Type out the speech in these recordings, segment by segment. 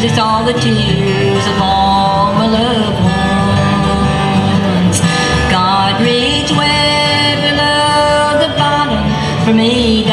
Cause it's all the tears of all my loved ones. God reach way below the bottom for me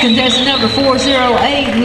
contestant number 408.